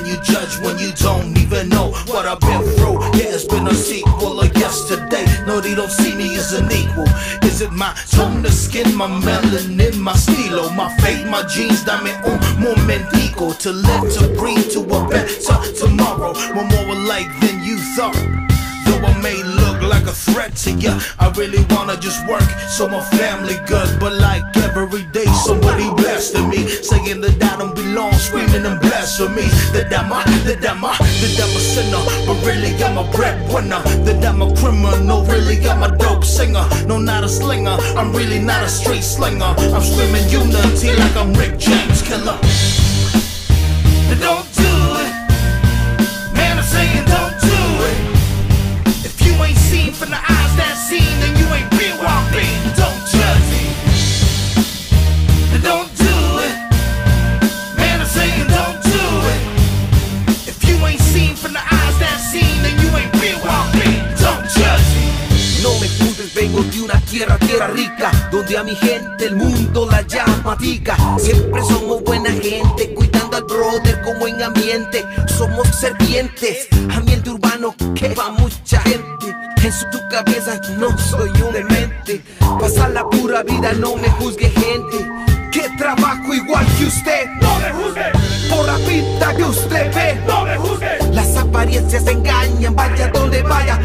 then you judge when you don't even know what I've been through. Yeah, it's been a sequel of yesterday. No, they don't see me as an equal. Is it my tone, the skin, my melanin, my stilo, my fate, my jeans? that Dame un momentico to live, to breathe, to a better tomorrow. We're more alike than you thought. Though I may look like a threat to ya, I really wanna just work so my family good. But like every day, somebody blasting me, saying that I don't belong, screaming and blasphemy. That I'm a, that I'm sinner, but really I'm a breadwinner. That I'm criminal, really I'm a dope singer. No, not a slinger, I'm really not a straight slinger. I'm screaming unity like I'm Rick James Killer. Vengo de una tierra, tierra rica, donde a mi gente el mundo la llama tica. Siempre somos buena gente, cuidando al brother como en ambiente. Somos serpientes, ambiente urbano que va mucha gente. En su tu cabeza no soy un demente. Pasa la pura vida, no me juzgue gente. Que trabajo igual que usted. No me juzgue, Por la pinta que usted ve. no me juzgue, Las apariencias engañan, vaya donde vaya.